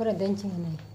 Kore dancing nai.